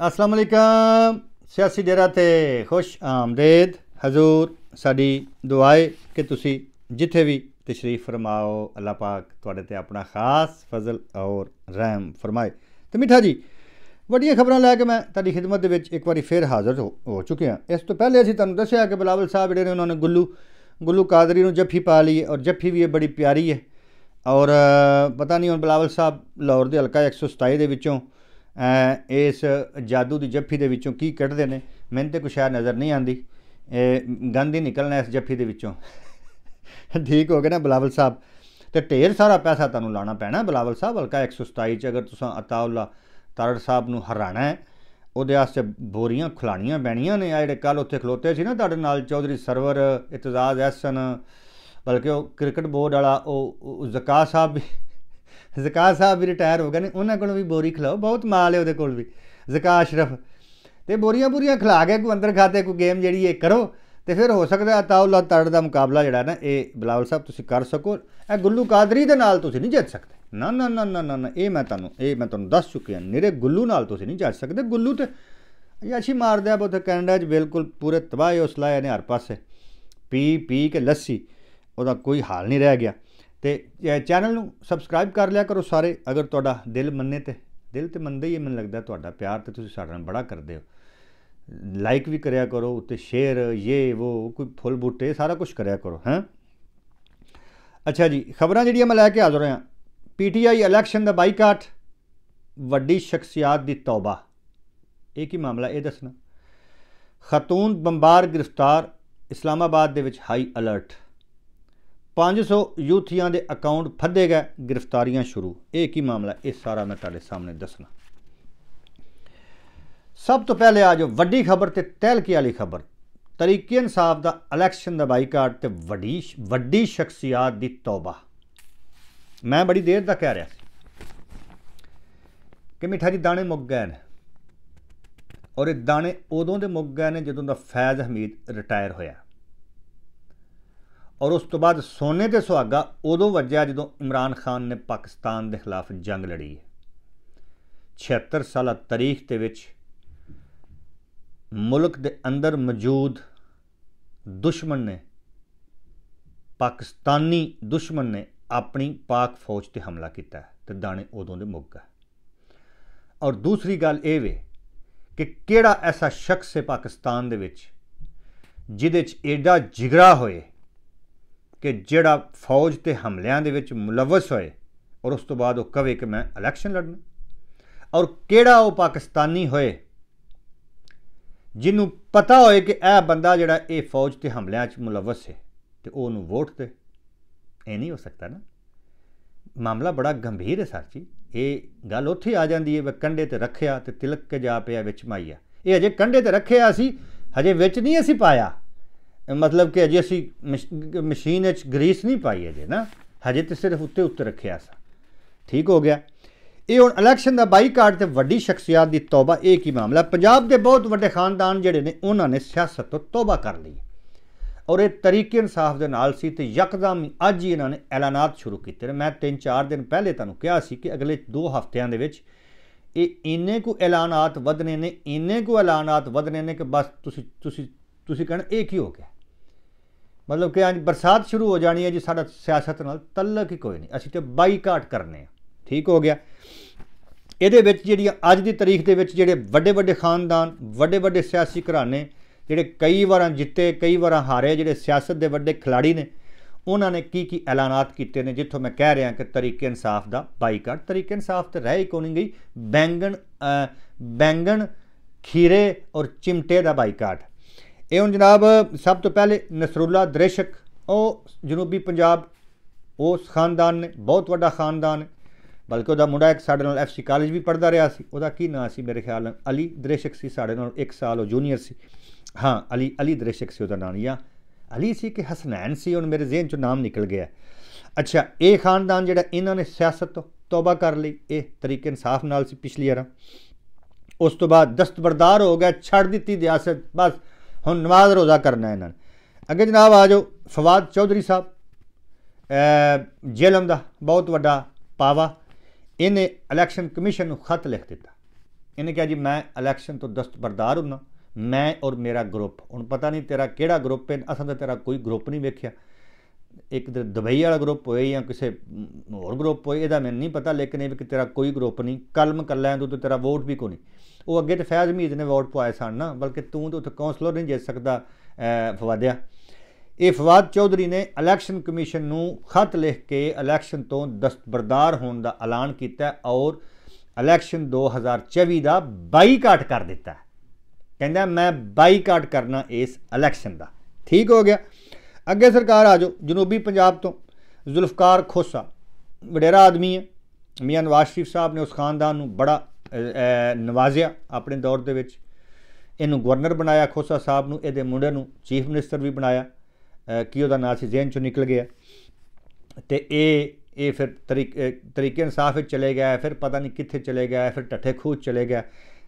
ਅਸਲਾਮ ਅਲੈਕਮ ਸਿਆਸੀ ਡੇਰਾ ਤੇ ਖੁਸ਼ ਆਮਦੇਦ ਹਜ਼ੂਰ ਸਾਡੀ ਦੁਆਏ ਕਿ ਤੁਸੀਂ ਜਿੱਥੇ ਵੀ ਤਸ਼ਰੀਫ ਫਰਮਾਓ ਅੱਲਾ ਪਾਕ ਤੁਹਾਡੇ ਤੇ ਆਪਣਾ ਖਾਸ ਫਜ਼ਲ ਔਰ ਰਹਿਮ ਫਰਮਾਏ ਤੇ ਮਿੱਠਾ ਜੀ ਵੱਡੀਆਂ ਖਬਰਾਂ ਲੈ ਕੇ ਮੈਂ ਤੁਹਾਡੀ ਖਿਦਮਤ ਦੇ ਵਿੱਚ ਇੱਕ ਵਾਰੀ ਫੇਰ ਹਾਜ਼ਰ ਹੋ ਚੁੱਕੇ ਹਾਂ ਇਸ ਤੋਂ ਪਹਿਲੇ ਅਸੀਂ ਤੁਹਾਨੂੰ ਦੱਸਿਆ ਕਿ ਬਲਾਵਲ ਸਾਹਿਬ ਜਿਹੜੇ ਨੇ ਉਹਨਾਂ ਨੇ ਗੁੱਲੂ ਗੁੱਲੂ ਕਾਦਰੀ ਨੂੰ ਜੱਫੀ ਪਾ ਲਈ ਔਰ ਜੱਫੀ ਵੀ ਇਹ ਬੜੀ ਪਿਆਰੀ ਹੈ ਔਰ ਪਤਾ ਨਹੀਂ ਹੁਣ ਬਲਾਵਲ ਸਾਹਿਬ ਲਾਹੌਰ ਦੇ ਹਲਕਾ 127 ਦੇ ਵਿੱਚੋਂ ਇਸ ਜਾਦੂ ਦੀ ਜੱਫੀ ਦੇ ਵਿੱਚੋਂ ਕੀ ਕੱਢਦੇ ਨੇ? ਮੈਨੂੰ ਤੇ ਕੁਛ ਸ਼ਾਇਦ ਨਜ਼ਰ ਨਹੀਂ ਆਂਦੀ ਇਹ ਗੰਦ ਹੀ ਨਿਕਲਣਾ ਇਸ ਜੱਫੀ ਦੇ ਵਿੱਚੋਂ। ਠੀਕ ਹੋ ਗਿਆ ਨਾ ਬਲਾਵਲ ਸਾਹਿਬ। ਤੇ ਢੇਰ ਸਾਰਾ ਪੈਸਾ ਤੁਹਾਨੂੰ ਲਾਣਾ ਪੈਣਾ ਬਲਾਵਲ ਸਾਹਿਬ, ਹਲਕਾ 127 ਚ, ਅਗਰ ਤੁਸੀਂ ਅਤਾਉਲਾ ਤਾਰੜ ਸਾਹਿਬ ਨੂੰ ਹਰਾਣਾ ਹੈ, ਉਹਦੇ ਵਾਸਤੇ ਬੋਰੀਆਂ ਖੁਲਾਣੀਆਂ ਬੈਣੀਆਂ ਨੇ। ਆ ਜਿਹੜੇ ਕੱਲ ਉੱਥੇ ਖਲੋਤੇ ਸੀ ਨਾ ਤੁਹਾਡੇ ਨਾਲ, ਚੌਧਰੀ ਸਰਵਰ, ਇਤਜ਼ਾਜ਼ ਐਸਨ ਬਲਕਿ ਉਹ ਕ੍ਰਿਕਟ ਬੋਰਡ ਵਾਲਾ, ਉਹ ਜ਼ਕਾ ਸਾਹਿਬ ਵੀ ਜ਼ਕਾ ਸਾਹਿਬ ਵੀ ਰਿਟਾਇਰ ਹੋ ਗਏ ਨੇ, ਉਹਨਾਂ ਕੋਲੋਂ ਵੀ ਬੋਰੀ ਖਿਲਾਓ, ਬਹੁਤ ਮਾਲ ਹੈ ਉਹਦੇ ਕੋਲ ਵੀ ਜ਼ਕਾ ਅਸ਼ਰਫ। ਤੇ ਬੋਰੀਆਂ ਬੋਰੀਆਂ ਖਿਲਾ ਕੇ ਕੋਈ ਅੰਦਰ ਖਾਤੇ ਕੋਈ ਗੇਮ ਜਿਹੜੀ ਇਹ ਕਰੋ, ਤੇ ਫਿਰ ਹੋ ਸਕਦਾ ਤਾਉਲਾ ਤੜ ਦਾ ਮੁਕਾਬਲਾ ਜਿਹੜਾ ਨਾ, ਇਹ ਬਲਾਵਲ ਸਾਹਿਬ ਤੁਸੀਂ ਕਰ ਸਕੋ, ਇਹ ਗੁੱਲੂ ਕਾਦਰੀ ਦੇ ਨਾਲ ਤੁਸੀਂ ਨਹੀਂ ਜਿੱਤ ਸਕਦੇ। ਨਾ ਨਾ ਨਾ ਨਾ ਨਾ ਇਹ ਮੈਂ ਤੁਹਾਨੂੰ, ਇਹ ਮੈਂ ਤੁਹਾਨੂੰ ਦੱਸ ਚੁੱਕਿਆ ਨਿਰੇ ਗੁੱਲੂ ਨਾਲ ਤੁਸੀਂ ਨਹੀਂ ਜਿੱਤ ਸਕਦੇ। ਗੁੱਲੂ ਤੇ ਯਾਸ਼ੀ ਮਾਰਦਾ ਬੋਤ ਕੈਨੇਡਾ 'ਚ ਬਿਲਕੁਲ ਪੂਰੇ ਤਬਾਹ ਉਸ ਲਾਇਆ ਨੇ ਹਰ ਪਾਸੇ। ਪੀ ਪੀ ਕੇ ਲੱਸੀ, ਉਹਦਾ ਕੋਈ ਹਾਲ ਨਹੀਂ ਰਹਿ ਗਿਆ। ਤੇ ਚੈਨਲ ਨੂੰ ਸਬਸਕ੍ਰਾਈਬ ਕਰ ਲਿਆ ਕਰੋ ਸਾਰੇ। ਅਗਰ ਤੁਹਾਡਾ ਦਿਲ ਮੰਨੇ ਤੇ, ਦਿਲ ਤੇ ਮੰਨਦਾ ਹੀ ਹੈ, ਮੈਨੂੰ ਲੱਗਦਾ ਤੁਹਾਡਾ ਪਿਆਰ ਤੇ ਤੁਸੀਂ ਸਾਡੇ ਨਾਲ ਬੜਾ ਕਰਦੇ ਹੋ। ਲਾਈਕ ਵੀ ਕਰਿਆ ਕਰੋ, ਉੱਤੇ ਸ਼ੇਅਰ ਇਹ ਉਹ ਕੋਈ ਫੁੱਲ ਬੂਟੇ, ਸਾਰਾ ਕੁਝ ਕਰਿਆ ਕਰੋ, ਹੈ? ਅੱਛਾ ਜੀ, ਖਬਰਾਂ ਜਿਹੜੀਆਂ ਮੈਂ ਲੈ ਕੇ ਹਾਜ਼ਰ ਹਾਂ ਪੀਟੀਆਈ ਇਲੈਕਸ਼ਨ ਦਾ ਬਾਈਕਾਟ, ਵੱਡੀ ਸ਼ਖਸੀਅਤ ਦੀ ਤੌਬਾ। ਇਹ ਕੀ ਮਾਮਲਾ, ਇਹ ਦੱਸਣਾ। ਖਤੂਨ ਬੰਬਾਰ ਗ੍ਰਿਫਤਾਰ, ਇਸਲਾਮਾਬਾਦ ਦੇ ਵਿੱਚ ਹਾਈ ਅਲਰਟ 500 ਯੂਥੀਆਂ ਦੇ ਅਕਾਊਂਟ ਫੱਦੇ ਗਏ, ਗ੍ਰਿਫਤਾਰੀਆਂ ਸ਼ੁਰੂ। ਇਹ ਕੀ ਮਾਮਲਾ ਇਹ ਸਾਰਾ ਮੈਂ ਤੁਹਾਡੇ ਸਾਹਮਣੇ ਦੱਸਣਾ। ਸਭ ਤੋਂ ਪਹਿਲੇ ਆ ਵੱਡੀ ਖਬਰ ਤੇ ਤਹਿਲਕੀ ਵਾਲੀ ਖਬਰ। ਤਰੀਕੇ ਇਨਸਾਫ ਦਾ ਇਲੈਕਸ਼ਨ ਦਾ ਬਾਈਕਾਟ ਤੇ ਵੱਡੀ ਵੱਡੀ ਸ਼ਖਸੀਅਤ ਦੀ ਤੌਬਾ। ਮੈਂ ਬੜੀ ਦੇਰ ਦਾ ਕਹਿ ਰਿਹਾ ਸੀ। ਕਿ ਮਿੱਠਾ ਦੀ ਦਾਣੇ ਮੁੱਕ ਗਏ ਨੇ। ਔਰ ਇਹ ਦਾਣੇ ਉਦੋਂ ਦੇ ਮੁੱਕ ਗਏ ਨੇ ਜਦੋਂ ਦਾ ਫੈਜ਼ ਹਮੀਦ ਰਿਟਾਇਰ ਹੋਇਆ। ਔਰ ਉਸ ਤੋਂ ਬਾਅਦ ਸੋਨੇ ਤੇ ਸੁਹਾਗਾ ਉਦੋਂ ਵੱਜਿਆ ਜਦੋਂ ਇਮਰਾਨ ਖਾਨ ਨੇ ਪਾਕਿਸਤਾਨ ਦੇ ਖਿਲਾਫ ਜੰਗ ਲੜੀ ਹੈ। 76 ਸਾਲਾ ਤਾਰੀਖ ਦੇ ਵਿੱਚ ਮੁਲਕ ਦੇ ਅੰਦਰ ਮੌਜੂਦ ਦੁਸ਼ਮਣ ਨੇ, ਪਾਕਿਸਤਾਨੀ ਦੁਸ਼ਮਣ ਨੇ ਆਪਣੀ ਪਾਕ ਫੌਜ ਤੇ ਹਮਲਾ ਕੀਤਾ ਤੇ ਦਾਣੇ ਉਦੋਂ ਦੇ ਮੁੱਕ ਗਏ। ਔਰ ਦੂਸਰੀ ਗੱਲ ਇਹ ਵੇ ਕਿ ਕਿਹੜਾ ਐਸਾ ਸ਼ਖਸ ਹੈ ਪਾਕਿਸਤਾਨ ਦੇ ਵਿੱਚ ਜਿਹਦੇ 'ਚ ਐਡਾ ਜਿਗਰਾ ਹੋਏ ਕਿ ਜਿਹੜਾ ਫੌਜ ਤੇ ਹਮਲਿਆਂ ਦੇ ਵਿੱਚ ਮੁਲਵਸ ਹੋਏ ਔਰ ਉਸ ਤੋਂ ਬਾਅਦ ਉਹ ਕਵੇ ਕਿ ਮੈਂ ਇਲੈਕਸ਼ਨ ਲੜਨਾ ਔਰ ਕਿਹੜਾ ਉਹ ਪਾਕਿਸਤਾਨੀ ਹੋਏ ਜਿਹਨੂੰ ਪਤਾ ਹੋਏ ਕਿ ਇਹ ਬੰਦਾ ਜਿਹੜਾ ਇਹ ਫੌਜ ਤੇ ਹਮਲਿਆਂ 'ਚ ਮੁਲਵਸ ਹੈ ਤੇ ਉਹਨੂੰ ਵੋਟ ਦੇ। ਇਹ ਨਹੀਂ ਹੋ ਸਕਦਾ ਨਾ। ਮਾਮਲਾ ਬੜਾ ਗੰਭੀਰ ਹੈ ਸਰ ਜੀ। ਇਹ ਗੱਲ ਉੱਥੇ ਆ ਜਾਂਦੀ ਹੈ ਵੀ ਕੰਡੇ ਤੇ ਰੱਖਿਆ ਤੇ ਤਿਲਕ ਕੇ ਜਾ ਪਿਆ ਵਿੱਚ ਮਾਈਆ। ਇਹ ਅਜੇ ਕੰਡੇ ਤੇ ਰੱਖਿਆ ਸੀ, ਹਜੇ ਵਿੱਚ ਨਹੀਂ ਅਸੀਂ ਪਾਇਆ। ਮਤਲਬ ਕਿ ਅਜੇ ਅਸੀਂ ਮਸ਼ੀਨ ਵਿੱਚ ਗਰੀਸ ਨਹੀਂ ਪਾਈ ਅਜੇ ਨਾ, ਹਜੇ ਤੇ ਸਿਰਫ ਉੱਤੇ ਉੱਤੇ ਰੱਖਿਆ ਸੀ। ਠੀਕ ਹੋ ਗਿਆ। ਇਹ ਹੁਣ ਇਲੈਕਸ਼ਨ ਦਾ ਬਾਈਕਾਟ ਤੇ ਵੱਡੀ ਸ਼ਖਸੀਅਤ ਦੀ ਤੌਬਾ, ਇਹ ਕੀ ਮਾਮਲਾ? ਪੰਜਾਬ ਦੇ ਬਹੁਤ ਵੱਡੇ ਖਾਨਦਾਨ ਜਿਹੜੇ ਨੇ, ਉਹਨਾਂ ਨੇ ਸਿਆਸਤ ਤੋਂ ਤੌਬਾ ਕਰ ਲਈ। ਔਰ ਇਹ ਤਰੀਕੇ ਇਨਸਾਫ ਦੇ ਨਾਲ ਸੀ ਤੇ ਯਕਦਮ ਅੱਜ ਹੀ ਇਹਨਾਂ ਨੇ ਐਲਾਨਾਤ ਸ਼ੁਰੂ ਕੀਤੇ ਨੇ। ਮੈਂ 3-4 ਦਿਨ ਪਹਿਲੇ ਤੁਹਾਨੂੰ ਕਿਹਾ ਸੀ ਕਿ ਅਗਲੇ 2 ਹਫ਼ਤਿਆਂ ਦੇ ਵਿੱਚ ਇਹ ਇੰਨੇ ਕੁ ਐਲਾਨਾਤ ਵਧਨੇ ਨੇ, ਇੰਨੇ ਕੁ ਐਲਾਨਾਤ ਵਧਨੇ ਨੇ ਕਿ ਬਸ ਤੁਸੀਂ ਤੁਸੀਂ ਤੁਸੀਂ ਕਹਿਣ ਇਹ ਕੀ ਹੋ ਗਿਆ? ਮਤਲਬ ਕਿ ਅੱਜ ਬਰਸਾਤ ਸ਼ੁਰੂ ਹੋ ਜਾਣੀ ਹੈ ਜੀ ਸਾਡਾ ਸਿਆਸਤ ਨਾਲ ਤਲਕ ਹੀ ਕੋਈ ਨਹੀਂ। ਅਸੀਂ ਤੇ ਬਾਈਕਾਟ ਕਰਨੇ ਆ। ਠੀਕ ਹੋ ਗਿਆ। ਇਹਦੇ ਵਿੱਚ ਜਿਹੜੀ ਅੱਜ ਦੀ ਤਾਰੀਖ ਦੇ ਵਿੱਚ ਜਿਹੜੇ ਵੱਡੇ ਵੱਡੇ ਖਾਨਦਾਨ ਵੱਡੇ ਵੱਡੇ ਸਿਆਸੀ ਘਰਾਣੇ, ਜਿਹੜੇ ਕਈ ਵਾਰਾਂ ਜਿੱਤੇ, ਕਈ ਵਾਰਾਂ ਹਾਰੇ, ਜਿਹੜੇ ਸਿਆਸਤ ਦੇ ਵੱਡੇ ਖਿਲਾੜੀ ਨੇ, ਉਹਨਾਂ ਨੇ ਕੀ ਕੀ ਐਲਾਨਾਤ ਕੀਤੇ ਨੇ, ਜਿੱਥੋਂ ਮੈਂ ਕਹਿ ਰਿਹਾ ਕਿ ਤਰੀਕੇ ਇਨਸਾਫ ਦਾ ਬਾਈਕਾਟ। ਤਰੀਕੇ ਇਨਸਾਫ ਤੇ ਰਹਿ ਕੋਈ ਨਹੀਂ ਗਈ। ਬੈਂਗਣ ਬੈਂਗਣ, ਖੀਰੇ ਔਰ ਚਿਮਟੇ ਦਾ ਬਾਈਕਾਟ। ਇਹ ਹੁਣ ਜਨਾਬ ਸਭ ਤੋਂ ਪਹਿਲੇ ਨਸਰੁੱਲਾ ਦ੍ਰਿਸ਼ਕ, ਉਹ ਜਨੂਬੀ ਪੰਜਾਬ ਉਸ ਖਾਨਦਾਨ ਨੇ, ਬਹੁਤ ਵੱਡਾ ਖਾਨਦਾਨ, ਬਲਕਿ ਉਹਦਾ ਮੁੰਡਾ ਇੱਕ ਸਾਡੇ ਨਾਲ ਐਫਸੀ ਕਾਲਜ ਵੀ ਪੜਦਾ ਰਿਹਾ ਸੀ, ਉਹਦਾ ਕੀ ਨਾਂ ਸੀ ਮੇਰੇ ਖਿਆਲ ਨਾਲ? ਅਲੀ ਦ੍ਰਿਸ਼ਕ ਸੀ ਸਾਡੇ ਨਾਲ 1 ਸਾਲ ਉਹ ਜੂਨੀਅਰ ਸੀ। ਹਾਂ, ਅਲੀ ਅਲੀ ਦ੍ਰਿਸ਼ਕ ਸੀ ਉਹਦਾ ਨਾਂ ਜਾਂ ਅਲੀ ਸੀ ਕਿ ਹਸਨੈਨ ਸੀ, ਹੁਣ ਮੇਰੇ ਜ਼ਿਹਨ ਚੋਂ ਨਾਮ ਨਿਕਲ ਗਿਆ। ਅੱਛਾ, ਇਹ ਖਾਨਦਾਨ ਜਿਹੜਾ ਇਹਨਾਂ ਨੇ ਸਿਆਸਤ ਤੋਂ ਤੌਬਾ ਕਰ ਲਈ, ਇਹ ਤਰੀਕੇ ਇਨਸਾਫ ਨਾਲ ਸੀ ਪਿਛਲੀ ਵਾਰ। ਉਸ ਤੋਂ ਬਾਅਦ ਦਸਤਬਰਦਾਰ ਹੋ ਗਿਆ, ਛੱਡ ਦਿੱਤੀ ਦਿਆਸਤ, ਬਸ ਹੁਣ ਨਮਾਜ਼ ਰੋਜ਼ਾ ਕਰਨਾ ਇਹਨਾਂ ਨੇ। ਅੱਗੇ ਜਨਾਬ ਆ ਜਾਓ, ਫਵਾਦ ਚੌਧਰੀ ਸਾਹਿਬ। ਜੇਲਮ ਦਾ ਬਹੁਤ ਵੱਡਾ ਪਾਵਾ। ਇਹਨੇ ਇਲੈਕਸ਼ਨ ਕਮਿਸ਼ਨ ਨੂੰ ਖਤ ਲਿਖ ਦਿੱਤਾ। ਇਹਨੇ ਕਿਹਾ ਜੀ, ਮੈਂ ਇਲੈਕਸ਼ਨ ਤੋਂ ਦਸਤਬਰਦਾਰ ਹੁੰਨਾ। ਮੈਂ ਔਰ ਮੇਰਾ ਗਰੁੱਪ ਹੁਣ ਪਤਾ ਨਹੀਂ ਤੇਰਾ ਕਿਹੜਾ ਗਰੁੱਪ ਹੈ ਅਸਾਂ ਤਾਂ ਤੇਰਾ ਕੋਈ ਗਰੁੱਪ ਨਹੀਂ ਵੇਖਿਆ। ਇੱਕ ਤੇ ਦੁਬਈ ਵਾਲਾ ਗਰੁੱਪ ਹੋਏ ਜਾਂ ਕਿਸੇ ਹੋਰ ਗਰੁੱਪ ਹੋਏ ਇਹਦਾ ਮੈਨੂੰ ਨਹੀਂ ਪਤਾ, ਲੇਕਿਨ ਇਹ ਵੀ ਕਿ ਤੇਰਾ ਕੋਈ ਗਰੁੱਪ ਨਹੀਂ। ਕਲਮ ਕੱਲਾ ਤੂੰ ਤੇ ਤੇਰਾ ਵੋਟ ਵੀ ਕੋਈ ਨਹੀਂ। ਉਹ ਅੱਗੇ ਤੇ ਫੈਜ਼ ਮੀਦ ਨੇ ਵੋਟ ਪਵਾਏ ਸਨ ਨਾ, ਬਲਕਿ ਤੂੰ ਤਾਂ ਉੱਥੇ ਕਾਉਂਸਲਰ ਨਹੀਂ ਜਿੱਤ ਸਕਦਾ ਫਵਾਦਿਆ। ਇਹ ਫਵਾਦ ਚੌਧਰੀ ਨੇ ਇਲੈਕਸ਼ਨ ਕਮਿਸ਼ਨ ਨੂੰ ਖਤ ਲਿਖ ਕੇ ਇਲੈਕਸ਼ਨ ਤੋਂ ਦਸਤਬਰਦਾਰ ਹੋਣ ਦਾ ਐਲਾਨ ਕੀਤਾ ਔਰ ਇਲੈਕਸ਼ਨ 2024 ਦਾ ਬਾਈਕਾਟ ਕਰ ਦਿੱਤਾ। ਕਹਿੰਦਾ, ਮੈਂ ਬਾਈਕਾਟ ਕਰਨਾ ਇਸ ਇਲੈਕਸ਼ਨ ਦਾ। ਠੀਕ ਹੋ ਗਿਆ। ਅੱਗੇ ਸਰਕਾਰ ਆ ਜਾਓ, ਜਨੂਬੀ ਪੰਜਾਬ ਤੋਂ। ਜ਼ੁਲਫਕਾਰ ਖੋਸਾ, ਵਡੇਰਾ ਆਦਮੀ ਹੈ। ਮੀਆਂ ਨਵਾਜ਼ ਸ਼ਰੀਫ ਸਾਹਿਬ ਨੇ ਉਸ ਖਾਨਦਾਨ ਨੂੰ ਬੜਾ ਨਵਾਜ਼ਿਆ ਆਪਣੇ ਦੌਰ ਦੇ ਵਿੱਚ। ਇਹਨੂੰ ਗਵਰਨਰ ਬਣਾਇਆ ਖੋਸਾ ਸਾਹਿਬ ਨੂੰ ਇਹਦੇ ਮੁੰਡੇ ਨੂੰ ਚੀਫ ਮਿਨਿਸਟਰ ਵੀ ਬਣਾਇਆ। ਅ, ਕੀ ਉਹਦਾ ਨਾਂ ਸੀ? ਜ਼ੇਨ ਚੋਂ ਨਿਕਲ ਗਿਆ। ਤੇ ਇਹ ਇਹ ਫਿਰ ਤਰੀਕ- ਤਰੀਕੇ ਇਨਸਾਫ ਵਿੱਚ ਚਲੇ ਗਿਆ ਫਿਰ ਪਤਾ ਨਹੀਂ ਕਿੱਥੇ ਚਲੇ ਗਿਆ ਫਿਰ ਟੱਠੇ ਖੂਹ ਚਲੇ ਗਿਆ।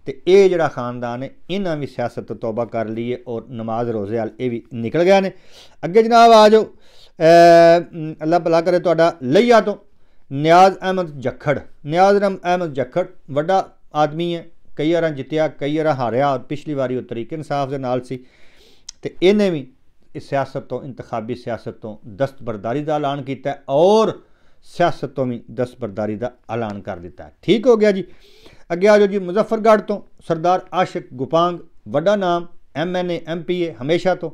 ਤੇ ਇਹ ਜਿਹੜਾ ਖਾਨਦਾਨ ਹੈ ਇਹਨਾਂ ਵੀ ਸਿਆਸਤ ਤੋਂ ਤੌਬਾ ਕਰ ਲਈ ਹੈ ਔਰ ਨਮਾਜ਼ ਰੋਜ਼ੇ ਵਾਲ ਇਹ ਵੀ ਨਿਕਲ ਗਿਆ ਨੇ। ਅੱਗੇ ਜਨਾਬ ਆ ਜਾਓ। ਅੱਲਾ ਭਲਾ ਕਰੇ ਤੁਹਾਡਾ ਲਈਆ ਤੋਂ। ਨਿਆਜ਼ ਅਹਿਮਦ ਜੱਖੜ। ਨਿਆਜ਼ ਅਹਿਮਦ ਜੱਖੜ ਵੱਡਾ ਆਦਮੀ ਹੈ, ਕਈ ਵਾਰਾਂ ਜਿੱਤਿਆ, ਕਈ ਵਾਰਾਂ ਹਾਰਿਆ, ਔਰ ਪਿਛਲੀ ਵਾਰੀ ਉਹ ਤਰੀਕ ਇਨਸਾਫ ਦੇ ਨਾਲ ਸੀ। ਤੇ ਇਹਨੇ ਵੀ ਇਸ ਸਿਆਸਤ ਤੋਂ ਇੰਤਖਾਬੀ ਸਿਆਸਤ ਤੋਂ ਦਸਤਬਰਦਾਰੀ ਦਾ ਐਲਾਨ ਕੀਤਾ ਔਰ ਸਿਆਸਤ ਤੋਂ ਵੀ ਦਸਤਬਰਦਾਰੀ ਦਾ ਐਲਾਨ ਕਰ ਦਿੱਤਾ ਠੀਕ ਹੋ ਗਿਆ ਜੀ। ਅੱਗੇ ਆ ਜਾਓ ਜੀ ਮੁਜ਼ੱਫਰਗੜ੍ਹ ਤੋਂ, ਸਰਦਾਰ ਆਸ਼ਿਕ ਗੁਪਾਂਗ, ਵੱਡਾ ਨਾਮ ਐਮਐਨਏ ਐਮਪੀਏ ਹਮੇਸ਼ਾ ਤੋਂ।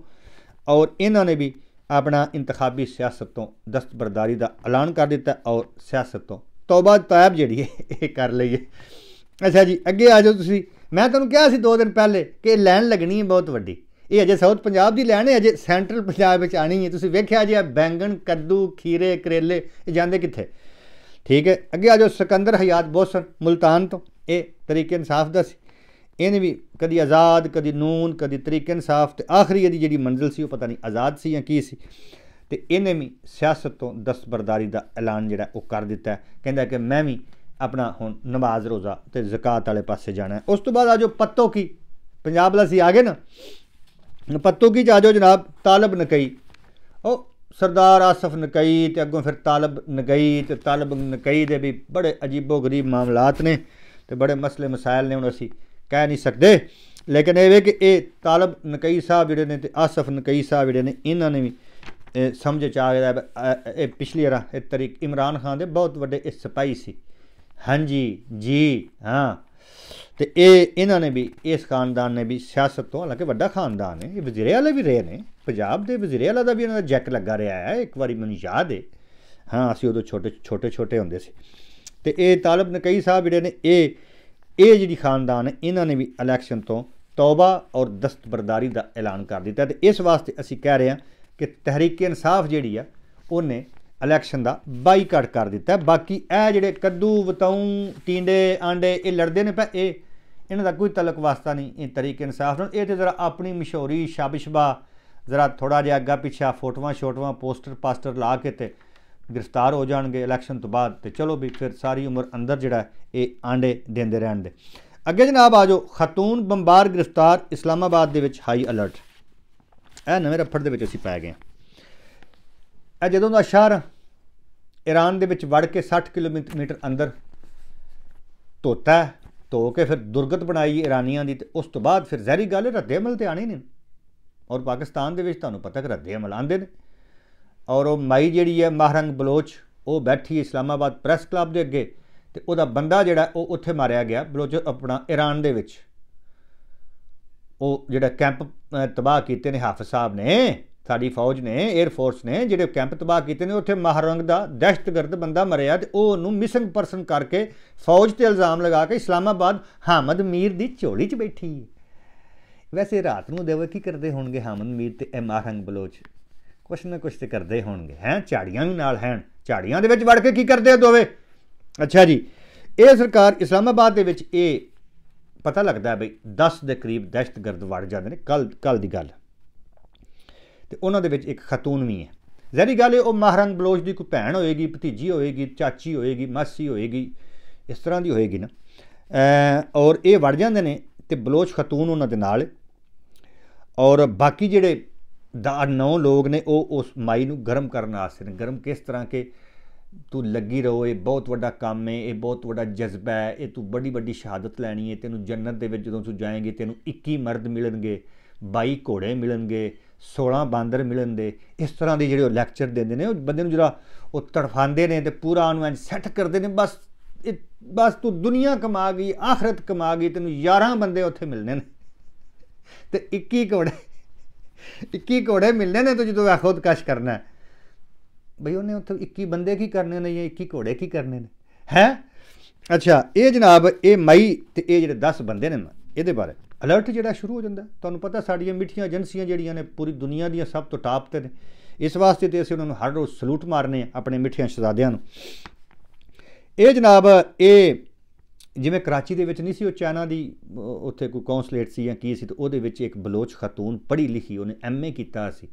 ਔਰ ਇਹਨਾਂ ਨੇ ਵੀ ਆਪਣਾ ਇੰਤਖਾਬੀ ਸਿਆਸਤ ਤੋਂ ਦਸਤਬਰਦਾਰੀ ਦਾ ਐਲਾਨ ਕਰ ਦਿੱਤਾ ਔਰ ਸਿਆਸਤ ਤੋਂ ਤੌਬਾ ਤਾਇਬ ਜਿਹੜੀ ਹੈ, ਇਹ ਕਰ ਲਈਏ ਅੱਛਾ ਜੀ, ਅੱਗੇ ਆ ਜਾਓ ਤੁਸੀਂ। ਮੈਂ ਤੁਹਾਨੂੰ ਕਿਹਾ ਸੀ ਦੋ ਦਿਨ ਪਹਿਲੇ ਕਿ ਇਹ ਲਾਈਨ ਲੱਗਣੀ ਹੈ ਬਹੁਤ ਵੱਡੀ। ਇਹ ਅਜੇ ਸਾਊਥ ਪੰਜਾਬ ਦੀ ਲੈਣ ਹੈ, ਅਜੇ ਸੈਂਟਰਲ ਪੰਜਾਬ ਵਿੱਚ ਆਣੀ ਹੈ। ਤੁਸੀਂ ਵੇਖਿਆ ਜੀ ਆ ਬੈਂਗਣ, ਕੱਦੂ, ਖੀਰੇ, ਕਰੇਲੇ, ਇਹ ਜਾਂਦੇ ਕਿੱਥੇ? ਠੀਕ ਹੈ, ਅੱਗੇ ਆ ਜਾਓ ਸਿਕੰਦਰ ਹਯਾਤ ਬੋਸਨ ਮੁਲਤਾਨ ਤੋਂ। ਇਹ ਤਰੀਕੇ ਇਨਸਾਫ ਦਾ ਸੀ। ਇਹਨੇ ਵੀ ਕਦੀ ਆਜ਼ਾਦ, ਕਦੀ ਨੂਨ, ਕਦੀ ਤਰੀਕੇ ਇਨਸਾਫ ਤੇ ਆਖਰੀ ਇਹਦੀ ਜਿਹੜੀ ਮੰਜ਼ਿਲ ਸੀ ਉਹ ਪਤਾ ਨਹੀਂ ਆਜ਼ਾਦ ਸੀ ਜਾਂ ਕੀ ਸੀ। ਤੇ ਇਹਨੇ ਵੀ ਸਿਆਸਤ ਤੋਂ ਦਸਬਰਦਾਰੀ ਦਾ ਐਲਾਨ ਜਿਹੜਾ ਉਹ ਕਰ ਦਿੱਤਾ ਕਹਿੰਦਾ ਕਿ ਮੈਂ ਵੀ ਆਪਣਾ ਹੁਣ ਨਮਾਜ਼ ਰੋਜ਼ਾ ਤੇ ਜ਼ਕਾਤ ਵਾਲੇ ਪਾਸੇ ਜਾਣਾ ਉਸ ਤੋਂ ਬਾਅਦ ਆ ਜਾਓ ਪੱਤੋ ਕੀ? ਪੰਜਾਬ ਵਾਲਾ ਸੀ, ਆ ਗਏ ਨਾ? ਪੱਤੋ ਕੀ ਚ ਆ ਜਾਓ ਜਨਾਬ, ਤਾਲਬ ਨਕਈ। ਉਹ ਸਰਦਾਰ ਆਸਫ ਨਕਈ ਤੇ ਅੱਗੋਂ ਫਿਰ ਤਾਲਬ ਨਕਈ ਤੇ ਤਾਲਬ ਨਕਈ ਦੇ ਵੀ ਬੜੇ ਅਜੀਬੋ ਗਰੀਬ ਮਾਮਲਾਤ ਨੇ ਤੇ ਬੜੇ ਮਸਲੇ ਮਸਾਇਲ ਨੇ ਹੁਣ ਅਸੀਂ ਕਹਿ ਨਹੀਂ ਸਕਦੇ। ਲੇਕਿਨ ਇਹ ਵੇ ਕਿ ਇਹ ਤਾਲਬ ਨਕਈ ਸਾਹਿਬ ਜਿਹੜੇ ਨੇ ਤੇ ਆਸਫ ਨਕਈ ਸਾਹਿਬ ਜਿਹੜੇ ਨੇ, ਇਹਨਾਂ ਨੇ ਵੀ, ਇਹ ਸਮਝ ਚ ਆ ਗਿਆ ਇਹ ਪਿਛਲੀ ਵਾਰ ਇਹ ਤਰੀਕ ਇਮਰਾਨ ਖਾਨ ਦੇ ਬਹੁਤ ਵੱਡੇ ਇਹ ਸਿਪਾਹੀ ਸੀ। ਹਾਂਜੀ, ਜੀ, ਹਾਂ। ਤੇ ਇਹ ਇਹਨਾਂ ਨੇ ਵੀ, ਇਸ ਖਾਨਦਾਨ ਨੇ ਵੀ ਸਿਆਸਤ ਤੋਂ ਹਾਲਾਂਕਿ ਵੱਡਾ ਖਾਨਦਾਨ ਹੈ, ਇਹ ਵਜ਼ੀਰੇ ਵਾਲੇ ਵੀ ਰਹੇ ਨੇ, ਪੰਜਾਬ ਦੇ ਵਜ਼ੀਰੇ ਵਾਲਾ ਦਾ ਵੀ ਇਹਨਾਂ ਦਾ ਜੈਕ ਲੱਗਾ ਰਿਹਾ ਹੈ, ਇੱਕ ਵਾਰੀ ਮੈਨੂੰ ਯਾਦ ਹੈ ਹਾਂ, ਅਸੀਂ ਉਦੋਂ ਛੋਟੇ ਛੋਟੇ ਛੋਟੇ ਹੁੰਦੇ ਸੀ। ਤੇ ਇਹ ਤਾਲਬ ਨਕਈ ਸਾਹਿਬ ਜਿਹੜੇ ਨੇ, ਇਹ ਇਹ ਜਿਹੜੀ ਖਾਨਦਾਨ ਇਹਨਾਂ ਨੇ ਵੀ ਇਲੈਕਸ਼ਨ ਤੋਂ ਤੌਬਾ ਔਰ ਦਸਤਬਰਦਾਰੀ ਦਾ ਐਲਾਨ ਕਰ ਦਿੱਤਾ ਤੇ ਇਸ ਵਾਸਤੇ ਅਸੀਂ ਕਹਿ ਰਹੇ ਹਾਂ ਕਿ ਤਹਿਰੀਕ ਇਨਸਾਫ ਜਿਹੜੀ ਆ, ਉਹਨੇ ਇਲੈਕਸ਼ਨ ਦਾ ਬਾਈਕਾਟ ਕਰ ਦਿੱਤਾ। ਬਾਕੀ ਇਹ ਜਿਹੜੇ ਕੱਦੂ ਵਤਾਉ ਟੀਂਡੇ, ਆਂਡੇ, ਇਹ ਲੜਦੇ ਨੇ ਪਏ ਇਹ, ਇਹਨਾਂ ਦਾ ਕੋਈ ਤਲਕ ਵਾਸਤਾ ਨਹੀਂ, ਇਹ ਤਰੀਕੇ ਇਨਸਾਫ ਨਾਲ। ਇਹ ਤੇ ਜ਼ਰਾ ਆਪਣੀ ਮਸ਼ਹੂਰੀ ਸ਼ਾਬਿਸ਼ਬਾ ਜ਼ਰਾ ਥੋੜਾ ਜਿਹਾ ਅੱਗਾ ਪਿੱਛਾ ਫੋਟੋਆਂ ਸ਼ੋਟੋਆਂ ਪੋਸਟਰ ਪਾਸਟਰ ਲਾ ਕੇ ਤੇ ਗ੍ਰਿਫਤਾਰ ਹੋ ਜਾਣਗੇ ਇਲੈਕਸ਼ਨ ਤੋਂ ਬਾਅਦ ਤੇ ਚਲੋ ਵੀ ਫਿਰ ਸਾਰੀ ਉਮਰ ਅੰਦਰ ਜਿਹੜਾ ਇਹ ਆਂਡੇ ਦਿੰਦੇ ਰਹਿਣ ਦੇ। ਅੱਗੇ ਜਨਾਬ ਆ ਜਾਓ, ਖਤੂਨ ਬੰਬਾਰ ਗ੍ਰਿਫਤਾਰ, ਇਸਲਾਮਾਬਾਦ ਦੇ ਵਿੱਚ ਹਾਈ ਅਲਰਟ ਇਹ ਨਵੇਂ ਰਫੜ ਦੇ ਵਿੱਚ ਅਸੀਂ ਪੈ ਗਏ ਹਾਂ। ਇਹ ਜਦੋਂ ਦਾ ਸ਼ਹਿਰ ਈਰਾਨ ਦੇ ਵਿੱਚ ਵੜ ਕੇ 60 ਕਿਲੋਮੀਟਰ ਅੰਦਰ ਧੋਤਾ ਧੋ ਕੇ ਫਿਰ ਦੁਰਗਤ ਬਣਾਈ ਈਰਾਨੀਆਂ ਦੀ ਤੇ ਉਸ ਤੋਂ ਬਾਅਦ ਫਿਰ ਜ਼ਹਿਰੀ ਗੱਲ ਰੱਦੇ ਅਮਲ ਤੇ ਆਣੇ ਨੇ ਔਰ ਪਾਕਿਸਤਾਨ ਦੇ ਵਿੱਚ ਤੁਹਾਨੂੰ ਪਤਾ ਕਿ ਰੱਦੇ ਅਮਲ ਆਉਂਦੇ ਨੇ। ਔਰ ਉਹ ਮਾਈ ਜਿਹੜੀ ਹੈ ਮਹਰੰਗ ਬਲੋਚ, ਉਹ ਬੈਠੀ ਇਸਲਾਮਾਬਾਦ ਪ੍ਰੈਸ ਕਲੱਬ ਦੇ ਅੱਗੇ ਤੇ ਉਹਦਾ ਬੰਦਾ ਜਿਹੜਾ, ਉਹ ਉੱਥੇ ਮਾਰਿਆ ਗਿਆ ਬਲੋਚ ਆਪਣਾ ਈਰਾਨ ਦੇ ਵਿੱਚ। ਉਹ ਜਿਹੜਾ ਕੈਂਪ ਤਬਾਹ ਕੀਤੇ ਨੇ ਹਾਫਿਜ਼ ਸਾਹਿਬ ਨੇ, ਸਾਡੀ ਫੌਜ ਨੇ 에ਅਰ ਫੋਰਸ ਨੇ, ਜਿਹੜੇ ਕੈਂਪ ਤਬਾਹ ਕੀਤੇ ਨੇ, ਉੱਥੇ ਮਹਰੰਗ ਦਾ ਦਹਿਸ਼ਤਗਰਦ ਬੰਦਾ ਮਰਿਆ ਤੇ ਉਹ ਉਹਨੂੰ ਮਿਸਿੰਗ ਪਰਸਨ ਕਰਕੇ ਫੌਜ ਤੇ ਇਲਜ਼ਾਮ ਲਗਾ ਕੇ ਇਸਲਾਮਾਬਾਦ ਹਾਮਦ ਮੀਰ ਦੀ ਝੋਲੀ 'ਚ ਬੈਠੀ ਵੈਸੇ ਰਾਤ ਨੂੰ ਦੇਵ, ਕੀ ਕਰਦੇ ਹੋਣਗੇ ਹਾਮਦ ਮੀਰ ਤੇ ਇਹ ਮਹਰੰਗ ਬਲੋਚ? ਕੁਛ ਨਾ ਕੁਛ ਤੇ ਕਰਦੇ ਹੋਣਗੇ, ਹੈ? ਝਾੜੀਆਂ ਵੀ ਨਾਲ ਹਨ ਝਾੜੀਆਂ ਦੇ ਵਿੱਚ ਵੜ ਕੇ ਕੀ ਕਰਦੇ ਆ ਦੋਵੇਂ? ਅੱਛਾ ਜੀ, ਇਹ ਸਰਕਾਰ ਇਸਲਾਮਾਬਾਦ ਦੇ ਵਿੱਚ ਇਹ ਪਤਾ ਲੱਗਦਾ ਹੈ ਬਈ 10 ਦੇ ਕਰੀਬ ਦਹਿਸ਼ਤਗਰਦ ਵੜ ਜਾਂਦੇ ਨੇ ਕੱਲ ਕੱਲ ਦੀ ਗੱਲ। ਤੇ ਉਹਨਾਂ ਦੇ ਵਿੱਚ ਇੱਕ ਖਤੂਨ ਵੀ ਹੈ। ਜ਼ਹਿਰੀ ਗੱਲ ਹੈ ਉਹ ਮਹਰੰਗ ਬਲੋਚ ਦੀ ਕੋਈ ਭੈਣ ਹੋਏਗੀ, ਭਤੀਜੀ ਹੋਏਗੀ, ਚਾਚੀ ਹੋਏਗੀ, ਮਾਸੀ ਹੋਏਗੀ, ਇਸ ਤਰ੍ਹਾਂ ਦੀ ਹੋਏਗੀ ਨਾ। ਔਰ ਇਹ ਵੜ ਜਾਂਦੇ ਨੇ ਤੇ ਬਲੋਚ ਖਤੂਨ ਉਹਨਾਂ ਦੇ ਨਾਲ। ਔਰ ਬਾਕੀ ਜਿਹੜੇ ਦਾ ਨੌ ਲੋਕ ਨੇ, ਉਹ ਉਸ ਮਾਈ ਨੂੰ ਗਰਮ ਕਰਨ ਵਾਸਤੇ ਨੇ। ਗਰਮ ਕਿਸ ਤਰ੍ਹਾਂ ਕਿ ਤੂੰ ਲੱਗੀ ਰਹੋ, ਇਹ ਬਹੁਤ ਵੱਡਾ ਕੰਮ ਹੈ, ਇਹ ਬਹੁਤ ਵੱਡਾ ਜਜ਼ਬਾ ਹੈ, ਇਹ ਤੂੰ ਬੜੀ ਵੱਡੀ ਸ਼ਹਾਦਤ ਲੈਣੀ ਹੈ, ਤੈਨੂੰ ਜੰਨਤ ਦੇ ਵਿੱਚ ਜਦੋਂ ਤੂੰ ਜਾਏਂਗੇ, ਤੈਨੂੰ 21 ਮਰਦ ਮਿਲਣਗੇ 22 ਘੋੜੇ ਮਿਲਣਗੇ 16 ਬਾਂਦਰ ਮਿਲਣਗੇ ਇਸ ਤਰ੍ਹਾਂ ਦੇ ਜਿਹੜੇ ਉਹ ਲੈਕਚਰ ਦਿੰਦੇ ਨੇ, ਉਹ ਬੰਦੇ ਨੂੰ ਜਿਹੜਾ ਉਹ ਤੜਫਾਉਂਦੇ ਨੇ ਤੇ ਪੂਰਾ ਉਹਨੂੰ ਐਂ ਸੈੱਟ ਕਰਦੇ ਨੇ, ਬਸ ਇਹ, ਬਸ ਤੂੰ ਦੁਨੀਆ ਕਮਾ ਗਈ, ਆਖਰਤ ਕਮਾ ਗਈ, ਤੈਨੂੰ 11 ਬੰਦੇ ਉੱਥੇ ਮਿਲਣੇ ਨੇ। ਤੇ 21 ਘੋੜੇ 21 ਘੋੜੇ ਮਿਲਨੇ ਨੇ ਤੂੰ ਜਦੋਂ ਆਖੋਦ ਕਸ਼ ਕਰਨਾ ਬਈ ਉਹਨੇ ਉੱਥੇ 21 ਬੰਦੇ ਕੀ ਕਰਨੇ ਨੇ ਜਾਂ 21 ਘੋੜੇ ਕੀ ਕਰਨੇ ਨੇ? ਹੈ? ਅੱਛਾ, ਇਹ ਜਨਾਬ, ਇਹ ਮਈ ਤੇ ਇਹ ਜਿਹੜੇ 10 ਬੰਦੇ ਨੇ ਇਹਦੇ ਬਾਰੇ ਅਲਰਟ ਜਿਹੜਾ ਸ਼ੁਰੂ ਹੋ ਜਾਂਦਾ। ਤੁਹਾਨੂੰ ਪਤਾ ਸਾਡੀਆਂ ਮਿੱਠੀਆਂ ਏਜੰਸੀਆਂ ਜਿਹੜੀਆਂ ਨੇ, ਪੂਰੀ ਦੁਨੀਆ ਦੀਆਂ ਸਭ ਤੋਂ ਟਾਪ ਤੇ ਨੇ। ਇਸ ਵਾਸਤੇ ਤੇ ਅਸੀਂ ਉਹਨਾਂ ਨੂੰ ਹਰ ਰੋਜ਼ ਸਲੂਟ ਮਾਰਨੇ ਆ ਆਪਣੇ ਮਿੱਠੀਆਂ ਸ਼ਹਜ਼ਾਦਿਆਂ ਨੂੰ। ਇਹ ਜਨਾਬ, ਇਹ ਜਿਵੇਂ ਕਰਾਚੀ ਦੇ ਵਿੱਚ ਨਹੀਂ ਸੀ, ਉਹ ਚਾਈਨਾ ਦੀ ਉੱਥੇ ਕੋਈ ਕੌਂਸਲੇਟ ਸੀ ਜਾਂ ਕੀ ਸੀ, ਤੇ ਉਹਦੇ ਵਿੱਚ ਇੱਕ ਬਲੋਚ ਖਾਤੂਨ ਪੜ੍ਹੀ ਲਿਖੀ ਉਹਨੇ ਐਮਏ ਕੀਤਾ ਸੀ।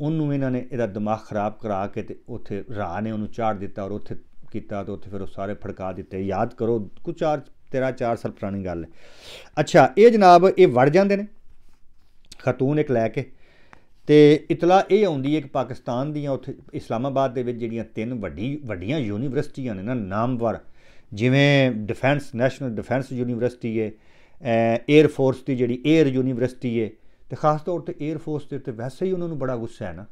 ਉਹਨੂੰ ਇਹਨਾਂ ਨੇ, ਇਹਦਾ ਦਿਮਾਗ ਖਰਾਬ ਕਰਾ ਕੇ ਤੇ ਉੱਥੇ ਰਾਹ ਨੇ ਉਹਨੂੰ ਚਾੜ ਦਿੱਤਾ ਔਰ ਉੱਥੇ ਕੀਤਾ ਤੇ ਉੱਥੇ ਫਿਰ ਉਹ ਸਾਰੇ ਫੜਕਾ ਦਿੱਤੇ। ਯਾਦ ਕਰੋ, ਕੁਝ ਚਾਰ, ਤੇਰਾ 4 ਸਾਲ ਪੁਰਾਣੀ ਗੱਲ ਹੈ। ਅੱਛਾ, ਇਹ ਜਨਾਬ, ਇਹ ਵੜ ਜਾਂਦੇ ਨੇ, ਖਾਤੂਨ ਇੱਕ ਲੈ ਕੇ। ਤੇ ਇਤਲਾ ਇਹ ਆਉਂਦੀ ਹੈ ਕਿ ਪਾਕਿਸਤਾਨ ਦੀਆਂ ਉੱਥੇ ਇਸਲਾਮਾਬਾਦ ਦੇ ਵਿੱਚ ਜਿਹੜੀਆਂ ਤਿੰਨ ਵੱਡੀ, ਵੱਡੀਆਂ ਯੂਨੀਵਰਸਿਟੀਆਂ ਨੇ ਨਾ, ਨਾਮਵਰ ਜਿਵੇਂ ਡਿਫੈਂਸ, ਨੈਸ਼ਨਲ ਡਿਫੈਂਸ ਯੂਨੀਵਰਸਿਟੀ ਹੈ 에ਅਰ ਫੋਰਸ ਦੀ ਜਿਹੜੀ ਏਅਰ ਯੂਨੀਵਰਸਿਟੀ ਹੈ ਤੇ ਖਾਸ ਤੌਰ ਤੇ 에ਅਰ ਫੋਰਸ ਦੇ ਉੱਤੇ ਵੈਸੇ ਹੀ ਉਹਨਾਂ ਨੂੰ ਬੜਾ ਗੁੱਸਾ ਹੈ ਨਾ।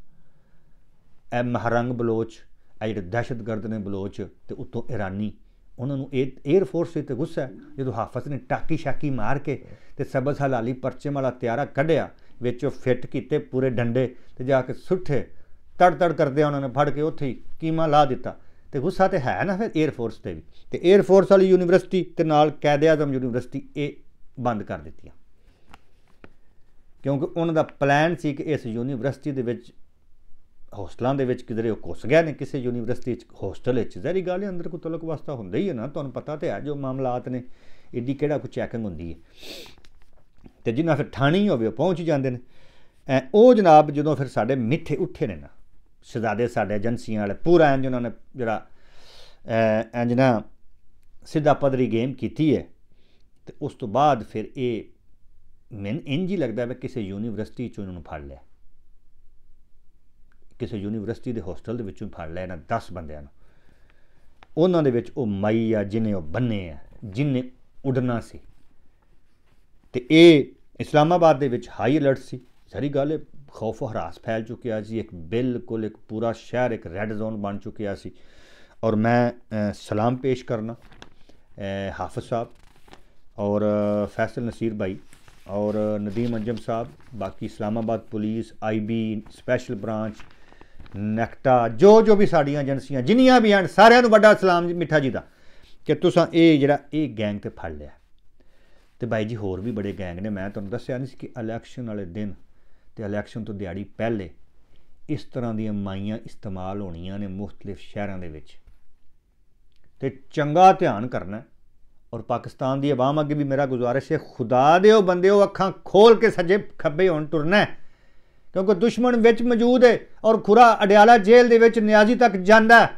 ਐ ਮਹਰੰਗ ਬਲੋਚ ਐ ਜਿਹੜੇ ਦਹਿਸ਼ਤਗਰਦ ਨੇ ਬਲੋਚ ਤੇ ਉੱਤੋਂ ਇਰਾਨੀ, ਉਹਨਾਂ ਨੂੰ 에ਅਰ ਫੋਰਸ ਤੇ ਗੁੱਸਾ ਹੈ, ਜਦੋਂ ਹਾਫਜ਼ ਨੇ ਟਾਕੀ ਸ਼ਾਕੀ ਮਾਰ ਕੇ ਤੇ ਸਬਜ਼ ਹਲਾਲੀ ਪਰਚੇ ਵਾਲਾ ਤਿਆਰਾ ਕੱਢਿਆ, ਵਿੱਚ ਉਹ ਫਿੱਟ ਕੀਤੇ ਪੂਰੇ ਡੰਡੇ ਤੇ ਜਾ ਕੇ ਸੁੱਠੇ ਤੜ ਤੜ ਕਰਦੇ ਉਹਨਾਂ ਨੇ ਫੜ ਕੇ ਉੱਥੇ ਹੀ ਕੀਮਾ ਲਾ ਦਿੱਤਾ। ਤੇ ਗੁੱਸਾ ਤੇ ਹੈ ਨਾ ਫਿਰ 에ਅਰ ਫੋਰਸ ਤੇ ਵੀ। ਤੇ 에ਅਰ ਫੋਰਸ ਵਾਲੀ ਯੂਨੀਵਰਸਿਟੀ ਤੇ ਨਾਲ ਕੈਦ ਆਜ਼ਮ ਯੂਨੀਵਰਸਿਟੀ ਇਹ ਬੰਦ ਕਰ ਦਿੱਤੀਆਂ। ਕਿਉਂਕਿ ਉਹਨਾਂ ਦਾ ਪਲਾਨ ਸੀ ਕਿ ਇਸ ਯੂਨੀਵਰਸਿਟੀ ਦੇ ਵਿੱਚ ਹੋਸਟਲਾਂ ਦੇ ਵਿੱਚ ਕਿਧਰੇ ਉਹ ਘੁਸ ਗਿਆ ਨੇ, ਕਿਸੇ ਯੂਨੀਵਰਸਿਟੀ ਚ ਹੋਸਟਲ ਵਿੱਚ। ਜ਼ਰੀ ਗੱਲ ਹੈ ਅੰਦਰ ਕੋਈ ਤਲਕ ਵਾਸਤਾ ਹੁੰਦਾ ਹੀ ਹੈ ਨਾ, ਤੁਹਾਨੂੰ ਪਤਾ ਤੇ ਹੈ ਜੋ ਮਾਮਲਾਤ ਨੇ, ਏਡੀ ਕਿਹੜਾ ਕੋਈ ਚੈਕਿੰਗ ਹੁੰਦੀ ਹੈ। ਤੇ ਜਿੰਨਾ ਫਿਰ ਠਾਣੀ ਹੋਵੇ ਉਹ ਪਹੁੰਚ ਜਾਂਦੇ ਨੇ। ਉਹ ਜਨਾਬ ਜਦੋਂ ਫਿਰ ਸਾਡੇ ਮਿੱਠੇ ਉੱਠੇ ਨੇ ਨਾ ਸ਼ਹਜ਼ਾਦੇ ਸਾਡੇ ਏਜੰਸੀਆਂ ਵਾਲੇ, ਪੂਰਾ ਇੰਜ ਉਹਨਾਂ ਨੇ ਜਿਹੜਾ ਇੰਜ ਨਾ ਸਿੱਧਾ ਪਦਰੀ ਗੇਮ ਕੀਤੀ ਹੈ ਤੇ ਉਸ ਤੋਂ ਬਾਅਦ ਫਿਰ ਇਹ ਮੈਨੂੰ ਇੰਜ ਹੀ ਲੱਗਦਾ ਹੈ ਕਿਸੇ ਯੂਨੀਵਰਸਿਟੀ ਚੋਂ ਇਹਨਾਂ ਨੂੰ ਫੜ ਲਿਆ। ਕਿਸੇ ਯੂਨੀਵਰਸਿਟੀ ਦੇ ਹੋਸਟਲ ਦੇ ਵਿੱਚੋਂ ਫੜ ਲਿਆ ਇਹਨਾਂ 10 ਬੰਦਿਆਂ ਨੂੰ। ਉਹਨਾਂ ਦੇ ਵਿੱਚ ਉਹ ਮਈ ਆ, ਜਿਨੇ ਉਹ ਬੰਨੇ ਆ, ਜਿਨੇ ਉਡਣਾ ਸੀ। ਤੇ ਇਹ ਇਸਲਾਮਾਬਾਦ ਦੇ ਵਿੱਚ ਹਾਈ ਅਲਰਟ ਸੀ। ਸਾਰੀ ਗੱਲ ਹੈ ਖੌਫ ਹਰਾਸ ਫੈਲ ਚੁੱਕਿਆ ਸੀ, ਇੱਕ ਬਿਲਕੁਲ ਇੱਕ ਪੂਰਾ ਸ਼ਹਿਰ, ਇੱਕ ਰੈੱਡ ਜ਼ੋਨ ਬਣ ਚੁੱਕਿਆ ਸੀ। ਔਰ ਮੈਂ ਸਲਾਮ ਪੇਸ਼ ਕਰਨਾ ਹਾਫਿਜ਼ ਸਾਹਿਬ ਔਰ ਫੈਸਲ ਨਸੀਰ ਭਾਈ ਔਰ ਨਦੀਮ ਅੰਜਮ ਸਾਹਿਬ, ਬਾਕੀ Islamabad police IB special branch NACTA, ਜੋ ਜੋ ਵੀ ਸਾਡੀਆਂ ਏਜੰਸੀਆਂ, ਜਿੰਨੀਆਂ ਵੀ ਹਨ, ਸਾਰਿਆਂ ਨੂੰ ਵੱਡਾ ਸਲਾਮ ਮਿੱਠਾ ਜੀ ਦਾ, ਕਿ ਤੁਸੀਂ ਇਹ ਜਿਹੜਾ, ਇਹ ਗੈਂਗ ਤੇ ਫੜ ਲਿਆ। ਤੇ ਬਾਈ ਜੀ ਹੋਰ ਵੀ ਬੜੇ ਗੈਂਗ ਨੇ, ਮੈਂ ਤੁਹਾਨੂੰ ਦੱਸਿਆ ਨਹੀਂ ਸੀ ਕਿ ਇਲੈਕਸ਼ਨ ਵਾਲੇ ਦਿਨ ਤੇ ਇਲੈਕਸ਼ਨ ਤੋਂ ਦਿਹਾੜੀ ਪਹਿਲੇ ਇਸ ਤਰ੍ਹਾਂ ਦੀਆਂ ਮਾਈਆਂ ਇਸਤੇਮਾਲ ਹੋਣੀਆਂ ਨੇ ਮੁxtਲਿਫ ਸ਼ਹਿਰਾਂ ਦੇ ਵਿੱਚ। ਤੇ ਚੰਗਾ ਧਿਆਨ ਕਰਨਾ ਔਰ ਪਾਕਿਸਤਾਨ ਦੀ ਆਵਾਮ ਅੱਗੇ ਵੀ ਮੇਰਾ ਗੁਜ਼ਾਰਿਸ਼ ਹੈ, ਖੁਦਾ ਦੇ ਉਹ ਬੰਦਿਓ ਅੱਖਾਂ ਖੋਲ ਕੇ ਸੱਜੇ ਖੱਬੇ ਹੋਣ ਤੁਰਨਾ ਕਿਉਂਕਿ ਦੁਸ਼ਮਣ ਵਿੱਚ ਮੌਜੂਦ ਹੈ ਔਰ ਖੁਰਾ ਅਡਿਆਲਾ ਜੇਲ੍ਹ ਦੇ ਵਿੱਚ ਨਿਆਜ਼ੀ ਤੱਕ ਜਾਂਦਾ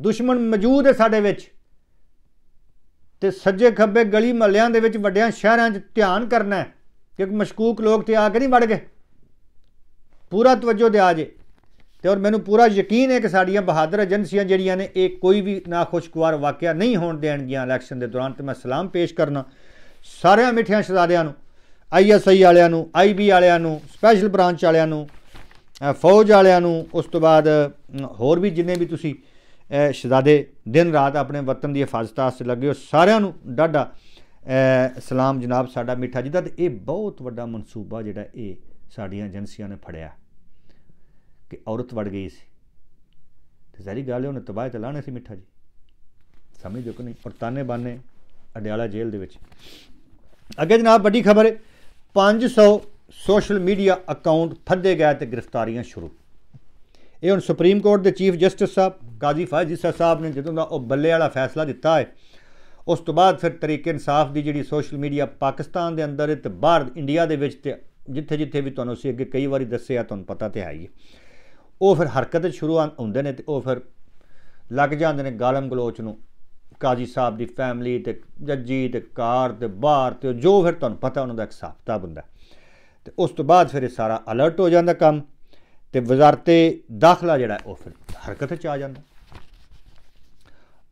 ਦੁਸ਼ਮਣ ਮੌਜੂਦ ਹੈ ਸਾਡੇ ਵਿੱਚ। ਤੇ ਸੱਜੇ ਖੱਬੇ ਗਲੀ ਮਹੱਲਿਆਂ ਦੇ ਵਿੱਚ ਵੱਡਿਆਂ ਸ਼ਹਿਰਾਂ 'ਚ ਧਿਆਨ ਕਰਨਾ ਕਿਉਂਕਿ ਮਸ਼ਕੂਕ ਲੋਕ ਤੇ ਆ ਕੇ ਨਹੀਂ ਵੜ ਗਏ। ਪੂਰਾ ਤਵੱਜੋ ਦਿਆ ਜੇ। ਤੇ ਔਰ ਮੈਨੂੰ ਪੂਰਾ ਯਕੀਨ ਹੈ ਕਿ ਸਾਡੀਆਂ ਬਹਾਦਰ ਏਜੰਸੀਆਂ ਜਿਹੜੀਆਂ ਨੇ, ਇਹ ਕੋਈ ਵੀ ਨਾਖੁਸ਼ਗਵਾਰ ਵਾਕਿਆ ਨਹੀਂ ਹੋਣ ਦੇਣਗੀਆਂ ਇਲੈਕਸ਼ਨ ਦੇ ਦੌਰਾਨ ਤੇ ਮੈਂ ਸਲਾਮ ਪੇਸ਼ ਕਰਨਾ। ਸਾਰਿਆਂ ਮਿੱਠਿਆਂ ਸ਼ਹਜ਼ਾਦਿਆਂ ਨੂੰ ਆਈਐਸਆਈ ਵਾਲਿਆਂ ਨੂੰ ਆਈਬੀ ਵਾਲਿਆਂ ਨੂੰ, ਸਪੈਸ਼ਲ ਬ੍ਰਾਂਚ ਵਾਲਿਆਂ ਨੂੰ ਫੌਜ ਵਾਲਿਆਂ ਨੂੰ, ਉਸ ਤੋਂ ਬਾਅਦ ਹੋਰ ਵੀ ਜਿੰਨੇ ਵੀ ਤੁਸੀਂ ਸ਼ਹਜ਼ਾਦੇ ਦਿਨ ਰਾਤ ਆਪਣੇ ਵਤਨ ਦੀ ਹਿਫਾਜ਼ਤ ਵਾਸਤੇ ਲੱਗੇ ਹੋ, ਸਾਰਿਆਂ ਨੂੰ ਡਾਢਾ ਸਲਾਮ ਜਨਾਬ, ਸਾਡਾ ਮਿੱਠਾ ਜੀ ਦਾ ਤੇ ਇਹ ਬਹੁਤ ਵੱਡਾ ਮਨਸੂਬਾ ਜਿਹੜਾ ਇਹ ਸਾਡੀਆਂ ਏਜੰਸੀਆਂ ਨੇ ਫੜਿਆ ਕਿ ਔਰਤ ਵੜ ਗਈ ਸੀ। ਤੇ ਸਾਰੀ ਗੱਲ ਉਹਨੇ ਤਬਾਹ ਤੇ ਲਾਣੇ ਸੀ ਮਿੱਠਾ ਜੀ। ਸਮਝਦੇ ਕੋ ਨਹੀਂ? ਔਰ ਬਾਨੇ ਅਡਿਆਲਾ ਜੇਲ੍ਹ ਦੇ ਵਿੱਚ। ਅੱਗੇ ਜਨਾਬ, ਵੱਡੀ ਖਬਰ ਹੈ 500 ਸੋਸ਼ਲ ਮੀਡੀਆ ਅਕਾਊਂਟ ਫੱਦੇ ਗਏ ਤੇ ਗ੍ਰਿਫਤਾਰੀਆਂ ਸ਼ੁਰੂ। ਇਹ ਹੁਣ ਸੁਪਰੀਮ ਕੋਰਟ ਦੇ ਚੀਫ ਜਸਟਿਸ ਸਾਹਿਬ ਕਾਜ਼ੀ ਫਾਇਜ਼ ਸਾਹਿਬ ਨੇ ਜਦੋਂ ਦਾ ਉਹ ਬੱਲੇ ਵਾਲਾ ਫੈਸਲਾ ਦਿੱਤਾ ਹੈ ਉਸ ਤੋਂ ਬਾਅਦ ਫਿਰ ਤਰੀਕੇ ਇਨਸਾਫ ਦੀ ਜਿਹੜੀ ਸੋਸ਼ਲ ਮੀਡੀਆ ਪਾਕਿਸਤਾਨ ਦੇ ਅੰਦਰ ਤੇ ਬਾਹਰ ਇੰਡੀਆ ਦੇ ਵਿੱਚ ਤੇ ਜਿੱਥੇ ਜਿੱਥੇ ਵੀ ਤੁਹਾਨੂੰ ਅਸੀਂ ਅੱਗੇ ਕਈ ਵਾਰੀ ਦੱਸਿਆ, ਤੁਹਾਨੂੰ ਪਤਾ ਤੇ ਹੈ ਹੀ ਉਹ ਫਿਰ ਹਰਕਤ ਸ਼ੁਰੂ ਹੁੰਦੇ ਨੇ ਤੇ ਉਹ ਫਿਰ ਲੱਗ ਜਾਂਦੇ ਨੇ ਗਾਲਮ ਗਲੋਚ ਨੂੰ। ਕਾਜੀ ਸਾਹਿਬ ਦੀ ਫੈਮਿਲੀ ਤੇ ਜੱਜੀ ਤੇ ਕਾਰ ਤੇ ਬਾਹਰ ਤੇ ਜੋ ਫਿਰ ਤੁਹਾਨੂੰ ਪਤਾ ਉਹਨਾਂ ਦਾ ਇੱਕ ਸਾਫਤਾ ਬੰਦਾ। ਤੇ ਉਸ ਤੋਂ ਬਾਅਦ ਫਿਰ ਇਹ ਸਾਰਾ ਅਲਰਟ ਹੋ ਜਾਂਦਾ ਕੰਮ ਤੇ ਵਜ਼ਾਰਤੇ ਦਾਖਲਾ ਜਿਹੜਾ ਉਹ ਫਿਰ ਹਰਕਤ 'ਚ ਆ ਜਾਂਦਾ।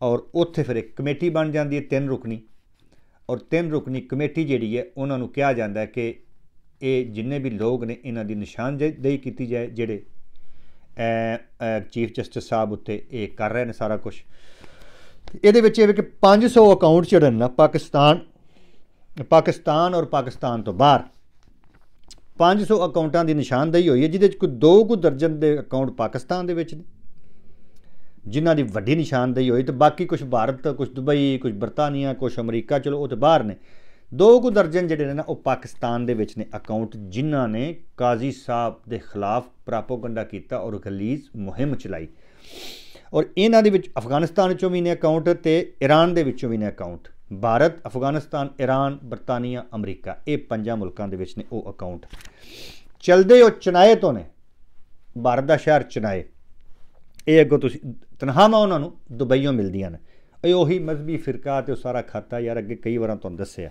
ਔਰ ਉੱਥੇ ਫਿਰ ਇੱਕ ਕਮੇਟੀ ਬਣ ਜਾਂਦੀ ਹੈ ਤਿੰਨ ਰੁਕਨੀ ਔਰ ਤਿੰਨ ਰੁਕਨੀ ਕਮੇਟੀ ਜਿਹੜੀ ਹੈ, ਉਹਨਾਂ ਨੂੰ ਕਿਹਾ ਜਾਂਦਾ ਹੈ ਕਿ ਇਹ ਜਿੰਨੇ ਵੀ ਲੋਕ ਨੇ, ਇਹਨਾਂ ਦੀ ਨਿਸ਼ਾਨਦੇਹੀ ਕੀਤੀ ਜਾਏ, ਜਿਹੜੇ ਚੀਫ ਜਸਟਿਸ ਸਾਹਿਬ ਉੱਤੇ ਇਹ ਕਰ ਰਹੇ ਨੇ ਸਾਰਾ ਕੁਝ ਇਹਦੇ ਵਿੱਚ ਇਹ ਵੀ ਕਿ 500 ਅਕਾਊਂਟ ਜਿਹੜੇ ਨੇ ਨਾ, ਪਾਕਿਸਤਾਨ ਪਾਕਿਸਤਾਨ ਔਰ ਪਾਕਿਸਤਾਨ ਤੋਂ ਬਾਹਰ 500 ਅਕਾਊਂਟਾਂ ਦੀ ਨਿਸ਼ਾਨਦੇਹੀ ਹੋਈ ਹੈ, ਜਿਹਦੇ ਵਿੱਚ ਕੋਈ ਦੋ ਕੁ ਦਰਜਨ ਦੇ ਅਕਾਊਂਟ ਪਾਕਿਸਤਾਨ ਦੇ ਵਿੱਚ ਨੇ। ਜਿਨ੍ਹਾਂ ਦੀ ਵੱਡੀ ਨਿਸ਼ਾਨਦੇਹੀ ਹੋਈ ਤੇ ਬਾਕੀ ਕੁਝ ਭਾਰਤ ਕੁਝ ਦੁਬਈ ਕੁਝ ਬਰਤਾਨੀਆ ਕੁਝ ਅਮਰੀਕਾ, ਚਲੋ ਉਹ ਤੇ ਬਾਹਰ ਨੇ। ਦੋ ਕੁ ਦਰਜਨ ਜਿਹੜੇ ਨੇ ਨਾ ਉਹ ਪਾਕਿਸਤਾਨ ਦੇ ਵਿੱਚ ਨੇ ਅਕਾਊਂਟ ਜਿਨ੍ਹਾਂ ਨੇ ਕਾਜ਼ੀ ਸਾਹਿਬ ਦੇ ਖਿਲਾਫ ਪ੍ਰਾਪੋਗੰਡਾ ਕੀਤਾ ਔਰ ਗਲੀਜ਼ ਮੁਹਿੰਮ ਚਲਾਈ। ਔਰ ਇਹਨਾਂ ਦੇ ਵਿੱਚ ਅਫਗਾਨਿਸਤਾਨ ਵਿੱਚੋਂ ਵੀ ਨੇ ਅਕਾਊਂਟ ਤੇ ਈਰਾਨ ਦੇ ਵਿੱਚੋਂ ਵੀ ਨੇ ਅਕਾਊਂਟ ਭਾਰਤ, ਅਫਗਾਨਿਸਤਾਨ ਈਰਾਨ ਬਰਤਾਨੀਆ, ਅਮਰੀਕਾ, ਇਹ ਪੰਜਾਂ ਮੁਲਕਾਂ ਦੇ ਵਿੱਚ ਨੇ ਉਹ ਅਕਾਊਂਟ ਚਲਦੇ ਉਹ ਚਨਾਏ ਤੋਂ ਨੇ। ਭਾਰਤ ਦਾ ਸ਼ਹਿਰ ਚਨਾਏ ਇਹ ਅੱਗੋਂ ਤੁਸੀਂ ਤਨਖਾਹਾਂ ਉਹਨਾਂ ਨੂੰ ਦੁਬਈੋਂ ਮਿਲਦੀਆਂ ਨੇ। ਇਹ ਉਹੀ ਮਜ਼ਬੀ ਫਿਰਕਾ ਤੇ ਉਹ ਸਾਰਾ ਖਾਤਾ ਯਾਰ ਅੱਗੇ ਕਈ ਵਾਰਾਂ ਤੁਹਾਨੂੰ ਦੱਸਿਆ।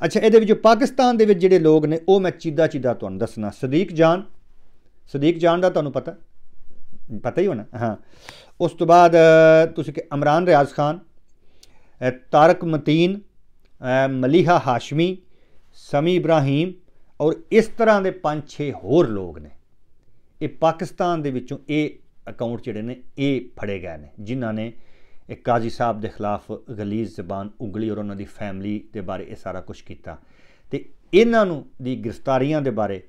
ਅੱਛਾ, ਇਹਦੇ ਵਿੱਚ ਪਾਕਿਸਤਾਨ ਦੇ ਵਿੱਚ ਜਿਹੜੇ ਲੋਕ ਨੇ, ਉਹ ਮੈਂ ਚੀਦਾ ਚੀਦਾ ਤੁਹਾਨੂੰ ਦੱਸਣਾ। ਸਦੀਕ ਜਾਨ ਸਦੀਕ ਜਾਨ ਦਾ ਤੁਹਾਨੂੰ ਪਤਾ? ਪਤਾ ਹੀ ਹੋਣਾ, ਹਾਂ। ਉਸ ਤੋਂ ਬਾਅਦ ਤੁਸੀਂ ਕਿ ਇਮਰਾਨ ਰਿਆਜ਼ ਖਾਨ ਤਾਰਕ ਮਤੀਨ ਮਲੀਹਾ ਹਾਸ਼ਮੀ, ਸਮੀ ਇਬਰਾਹੀਮ ਔਰ ਇਸ ਤਰ੍ਹਾਂ ਦੇ 5-6 ਹੋਰ ਲੋਕ ਨੇ। ਇਹ ਪਾਕਿਸਤਾਨ ਦੇ ਵਿੱਚੋਂ ਇਹ ਅਕਾਊਂਟ ਜਿਹੜੇ ਨੇ, ਇਹ ਫੜੇ ਗਏ ਨੇ, ਜਿਨ੍ਹਾਂ ਨੇ ਇੱਕ ਕਾਜ਼ੀ ਸਾਹਿਬ ਦੇ ਖਿਲਾਫ ਗਲੀਜ਼ ਜ਼ਬਾਨ ਉਂਗਲੀ ਔਰ ਉਹਨਾਂ ਦੀ ਫੈਮਿਲੀ ਦੇ ਬਾਰੇ ਇਹ ਸਾਰਾ ਕੁਝ ਕੀਤਾ। ਤੇ ਇਹਨਾਂ ਨੂੰ ਦੀ ਗ੍ਰਿਫਤਾਰੀਆਂ ਦੇ ਬਾਰੇ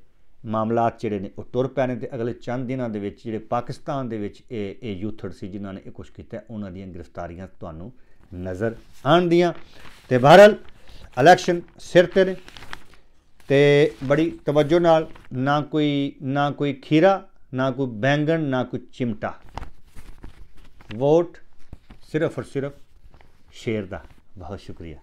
ਮਾਮਲਾਤ ਜਿਹੜੇ ਨੇ, ਉਹ ਤੁਰ ਪਏ ਨੇ ਤੇ ਅਗਲੇ ਚੰਦ ਦਿਨਾਂ ਦੇ ਵਿੱਚ ਜਿਹੜੇ ਪਾਕਿਸਤਾਨ ਦੇ ਵਿੱਚ ਇਹ ਇਹ ਯੂਥੜ ਸੀ, ਜਿਨ੍ਹਾਂ ਨੇ ਇਹ ਕੁਝ ਕੀਤਾ, ਉਹਨਾਂ ਦੀਆਂ ਗ੍ਰਿਫਤਾਰੀਆਂ ਤੁਹਾਨੂੰ ਨਜ਼ਰ ਆਣਦੀਆਂ। ਤੇ ਬਹਰਲ ਇਲੈਕਸ਼ਨ ਸਿਰ ਤੇ ਨੇ ਤੇ ਬੜੀ ਤਵੱਜੋ ਨਾਲ ਨਾ ਕੋਈ ਨਾ ਕੋਈ ਖੀਰਾ ਨਾ ਕੋਈ ਬੈਂਗਣ ਨਾ ਕੋਈ ਚਿਮਟਾ। ਵੋਟ ਸਿਰਫ ਔਰ ਸਿਰਫ ਸ਼ੇਰ ਦਾ। ਬਹੁਤ ਸ਼ੁਕਰੀਆ।